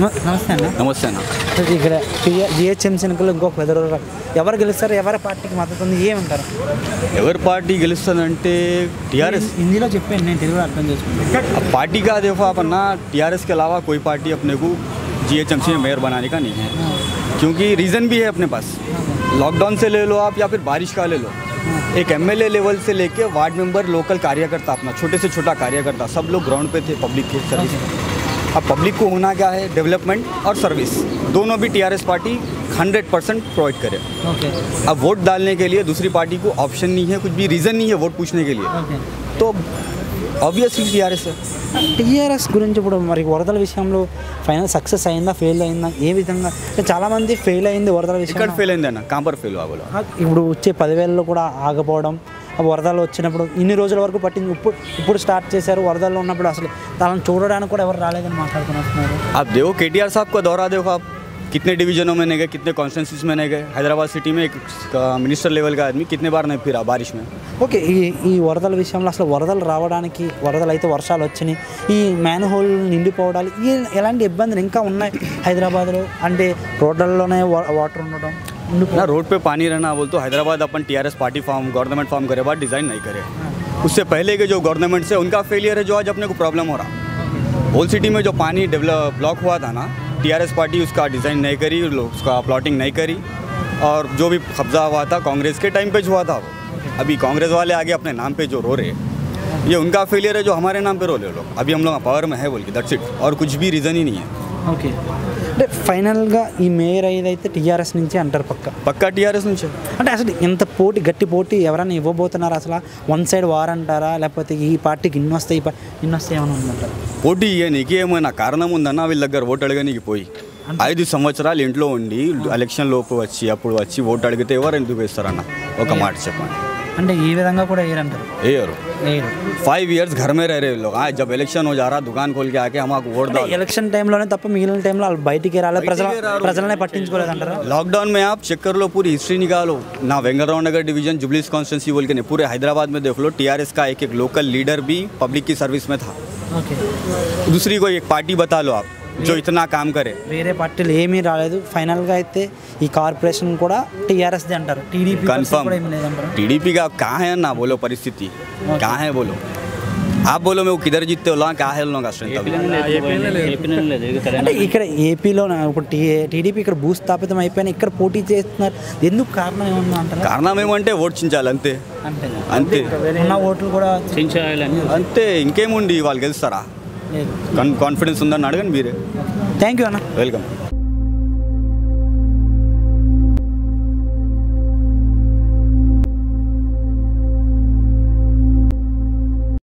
నమ- నమస్తే అన్న నమస్తే అన్న ఇక్కడ జిహెచ్ఎంసీ ఎన్నికలు ఇంకొక వెదరు ఎవరు గెలుస్తారు ఎవరి పార్టీకి మద్దతు ఉంది ఏమంటారు ఎవరి పార్టీ గెలుస్తుందంటే टीआरएस హిందీలో చెప్పాను నేను తెలుగులో అర్థం చేసుకుంటాను अब पार्टी का देखो आप ना टीआरएस के अलावा कोई पार्टी अपने को जीएचएमसी में मेयर बनाने का नहीं है क्योंकि रीज़न भी है अपने पास लॉकडाउन से ले लो आप या फिर बारिश का ले लो एक एमएलए लेवल से लेके वार्ड मेंबर लोकल कार्यकर्ता अपना छोटे से छोटा कार्यकर्ता सब लोग ग्राउंड पे थे पब्लिक के सर्विस अब पब्लिक को होना क्या है? डेवलपमेंट और सर्विस दोनों भी टीआरएस पार्टी 100 परसेंट प्रोवाइड करे। Okay. अब वोट डालने के लिए दूसरी पार्टी को ऑप्शन नहीं है कुछ भी रीज़न नहीं है वोट पूछने के लिए। Okay. तो obviously T R S TRS मेरी वरदल विषय में फैनल सक्सेस फेल ये विधा चाल मंदिर फेल वरदल विषय फेल कांपर फेल आगे इपू पद वेल्लो आगपोव వరదలు వచ్చినప్పుడు ఇన్ని రోజుల వరకు పట్టింది ఇప్పుడు ఇప్పుడు స్టార్ట్ చేశారు వరదల్లో ఉన్నప్పుడు అసలు తనను చూడడానికి కూడా ఎవరు రాలేదని మాట్లాడుకుని వస్తున్నారు आप देखो के साहब का दौरा देखो आप कितने डिवीजनों में नहीं गए कितने कॉन्स्टेंसीज में नहीं गए हैदराबाद सिटी में एक मिनिस्टर लेवल का आदमी कितने बार नहीं फिरा बारिश में ఓకే ఈ ఈ వరదల విషయంలో అసలు వరదలు రావడానికి వరదలు అయితే వర్షాలు వచ్చినాయి ఈ మ్యాన్ హోల్ నిండిపోవడాలు ఈ ఎలాంటి ఇబ్బందులు ఇంకా ఉన్నాయి హైదరాబాద్లో అంటే రోడ్లలోనే వా- వాటర్ ఉండడం ఉండిపో- ना रोड पे पानी रहना बोल तो हैदराबाद अपन TRS party form government form करे बाद डिज़ाइन नहीं करे उससे पहले के जो गवर्नमेंट से उनका फेलियर है जो आज अपने को प्रॉब्लम हो रहा होल सिटी में जो पानी डेवलप ब्लॉक हुआ था ना टीआरएस पार्टी उसका डिज़ाइन नहीं करी उसका प्लॉटिंग नहीं करी। और जो भी कब्जा हुआ था, कांग्रेस के टाइम पे हुआ था वो। अभी कांग्रेस वाले आगे अपने नाम पे जो रो रहे ये उनका फेलियर है जो हमारे नाम पे रो रहे लोग। अभी हम लोग पावर में है बोल के दट्स इट और कुछ भी रीज़न ही नहीं है। ఓకే. అంటే ఫైనల్గా ఈ మేయర్ ఏదైతే టీఆర్ఎస్ నుంచి అంటారు పక్క? పక్క టీఆర్ఎస్ నుంచి? అంటే అసలు ఇంత పోటీ గట్టి పోటీ ఎవరైనా ఇవ్వబోతున్నారు అసలు? వన్ సైడ్ వార్ అంటారా? లేకపోతే ఈ పార్టీకి ఇన్ని వస్తాయి ఈ ఇన్ని వస్తాయి ఏమైనా ఉందంటారు? పోటీ నీకు ఏమైనా కారణం ఉందన్నా వీళ్ళ దగ్గర ఓటు అడగనీకి పోయి. ఐదు సంవత్సరాలు ఇంట్లో ఉండి ఎలక్షన్ లోపు వచ్చి అప్పుడు వచ్చి ఓటు అడిగితే ఎవరు ఎందుకు వేస్తారన్న? ఒక మాట చెప్పండి. అంటే ఈ విధంగా కూడా వేయరంటారు వేయరు వేయరు फाइव इयर्स घर में रह रहे लोग आज जब इलेक्शन हो जा रहा दुकान खोल के आके हम आपको वोट అంటే डालो ఎలక్షన్ టైంలోనే తప్ప మిగిలిన టైంలో వాళ్ళు బయటికి రాలేదు ప్రజల బయటికి రారు. ప్రజలనే పట్టించుకోలేదంటారా लॉकडाउन में आप चेक कर लो पूरी हिस्ट्री निकालो ना वेंगलराव नगर डिवीजन जुबलीस कॉन्स्टेंसी बोल के नहीं पूरे हैदराबाद में देख लो टीआरएस का एक एक लोकल लीडर भी पब्लिक की सर्विस में था ఓకే दूसरी कोई एक पार्टी बता लो आप जो इतना काम करे వేరే పార్టీలు ఏమీ రాలేదు ఫైనల్గా అయితే ఈ కార్పొరేషన్ కూడా టీఆర్ఎస్ది అంటారు టీడీపీ कंफर्म కూడా ఏమీ లేదంటారు टीडीपी का कहाँ है ना बोलो परिस्थिति कहाँ है बोलो आप बोलो मैं वो किधर जीतते हो लोग कहाँ है लोगों का स्ट्रेंथ अभी అంటే ఇక్కడ ఏపీలో ఇప్పుడు టీ టీడీపీ ఇక్కడ భూస్థాపితం అయిపోయిన ఇక్కడ పోటీ చేస్తున్నారు ఎందుకు కారణం ఏమన్నా అంటారా కారణం ఏమంటే ఓట్ చించాలి అంతే అంతే అంతే ఉన్న ఓట్లు కూడా అంతే ఇంకేముండి వాళ్ళు గెలుస్తారా లేదు కాన్ఫిడెన్స్ ఉందని అడగండి మీరే. థ్యాంక్ యూ అన్న. వెల్కమ్